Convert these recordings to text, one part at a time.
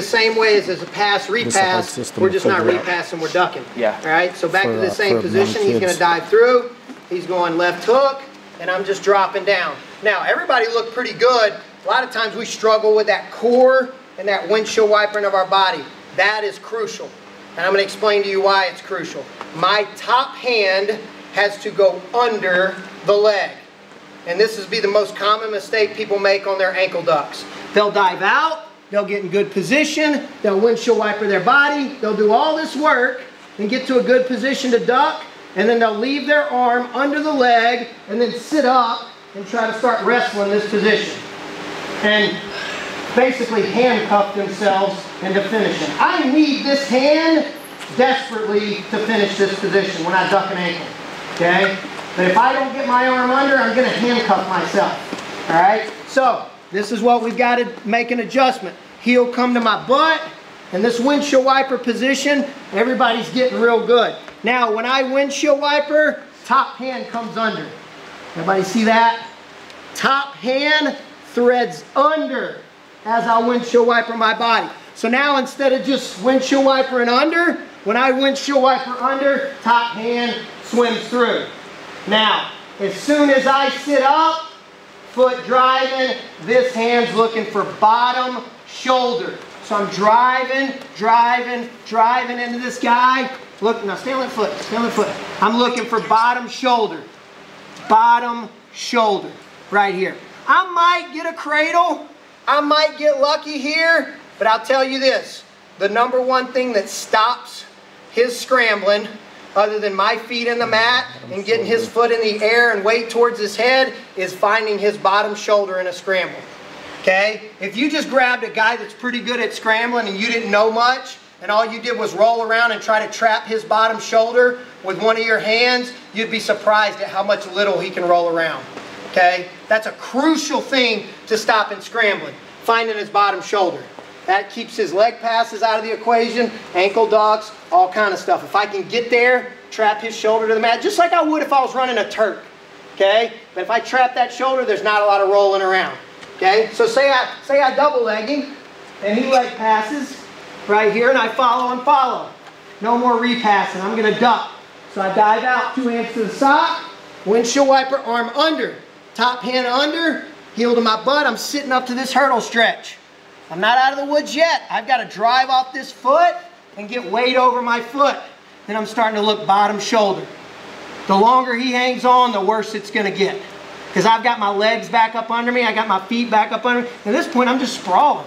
the same way as, as a pass repass. We're just not figure out. repassing, we're ducking. Yeah. All right, so back For, to the uh, same for position. He's going to dive through. He's going left hook, and I'm just dropping down. Now, everybody looked pretty good. A lot of times we struggle with that core and that windshield wipering of our body. That is crucial. And I'm going to explain to you why it's crucial. My top hand has to go under the leg. And this is be the most common mistake people make on their ankle ducks. They'll dive out, they'll get in good position, they'll windshield wiper their body, they'll do all this work and get to a good position to duck, and then they'll leave their arm under the leg and then sit up and try to start wrestling this position. And basically handcuff themselves into finishing. I need this hand desperately to finish this position when I duck an ankle. Okay? But if I don't get my arm under, I'm going to handcuff myself. All right? So, this is what we've got to make an adjustment. Heel come to my butt, and this windshield wiper position, everybody's getting real good. Now, when I windshield wiper, top hand comes under. Everybody see that? Top hand threads under as I windshield wiper my body. So now instead of just windshield wiper and under, when I windshield wiper under, top hand swims through. Now, as soon as I sit up, foot driving, this hand's looking for bottom shoulder. So I'm driving, driving, driving into this guy. Look, now stay on that foot, stay on that foot. I'm looking for bottom shoulder. Bottom shoulder, right here. I might get a cradle, I might get lucky here, but I'll tell you this. The number one thing that stops his scrambling other than my feet in the mat and getting his foot in the air and weight towards his head is finding his bottom shoulder in a scramble. Okay? If you just grabbed a guy that's pretty good at scrambling and you didn't know much, and all you did was roll around and try to trap his bottom shoulder with one of your hands, you'd be surprised at how much little he can roll around. Okay? That's a crucial thing to stopping scrambling, finding his bottom shoulder. That keeps his leg passes out of the equation, ankle ducks, all kind of stuff. If I can get there, trap his shoulder to the mat, just like I would if I was running a Turk. Okay? But if I trap that shoulder, there's not a lot of rolling around. Okay? So say I say I double leg him, and he leg passes right here, and I follow and follow. No more repassing. I'm to duck. So I dive out, two hands to the sock, windshield wiper, arm under, top hand under, heel to my butt. I'm sitting up to this hurdle stretch. I'm not out of the woods yet. I've got to drive off this foot and get weight over my foot. Then I'm starting to look bottom shoulder. The longer he hangs on, the worse it's going to get. Because I've got my legs back up under me, I got my feet back up under me. At this point, I'm just sprawling.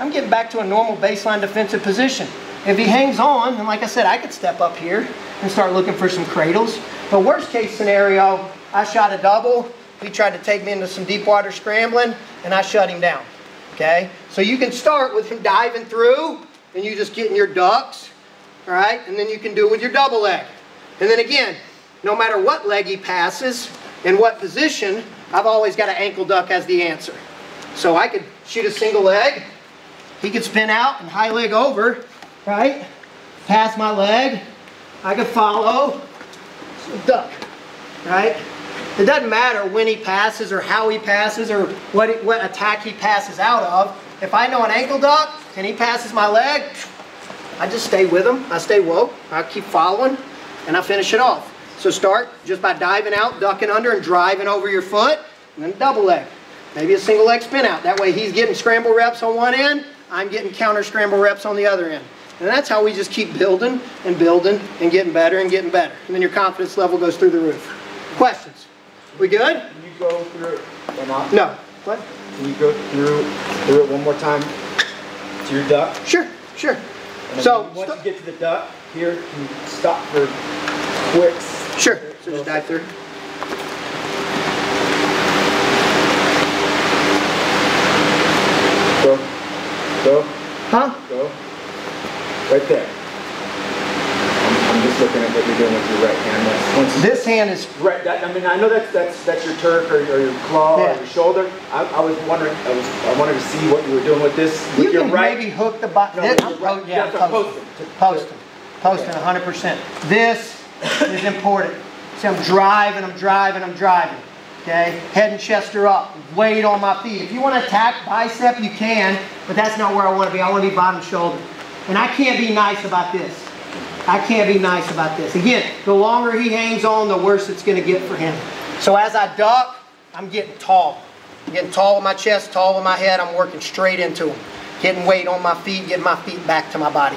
I'm getting back to a normal baseline defensive position. If he hangs on, then like I said, I could step up here and start looking for some cradles. But worst case scenario, I shot a double. He tried to take me into some deep water scrambling, and I shut him down. Okay? So you can start with him diving through, and you just getting your ducks, all right? And then you can do it with your double leg. And then again, no matter what leg he passes, in what position, I've always got an ankle duck as the answer. So I could shoot a single leg, he could spin out and high leg over, right? Pass my leg, I could follow, duck, right? It doesn't matter when he passes or how he passes or what, what attack he passes out of. If I know an ankle duck and he passes my leg, I just stay with him. I stay woke. I keep following and I finish it off. So start just by diving out, ducking under and driving over your foot and then double leg. Maybe a single leg spin out. That way he's getting scramble reps on one end, I'm getting counter scramble reps on the other end. And that's how we just keep building and building and getting better and getting better. And then your confidence level goes through the roof. Questions? We good? Can you go through it or not? No. What? Can you go through through it one more time to your duck? Sure, sure. So, once you get to the duck, here can you stop for quick. Sure. So just dive through. Go, go, Huh? go. Right there. I'm, I'm just looking at what you're doing with your right hand. Once This hand is Right, that, I mean, I know that's, that's, that's your turk or, or your claw Yeah. or your shoulder. I, I was wondering, I was, I wanted to see what you were doing with this, with You your can right. maybe hook the button. No, I'm right- oh, po- yeah, that's I'm what I'm posting. posting. Posting. Posting hundred percent. This is important. See, I'm driving, I'm driving, I'm driving. Okay, head and chest are up, weight on my feet. If you want to attack bicep, you can, but that's not where I want to be. I want to be bottom shoulder. And I can't be nice about this. I can't be nice about this. Again, the longer he hangs on, the worse it's going to get for him. So as I duck, I'm getting tall. I'm getting tall with my chest, tall with my head. I'm working straight into him. Getting weight on my feet, getting my feet back to my body.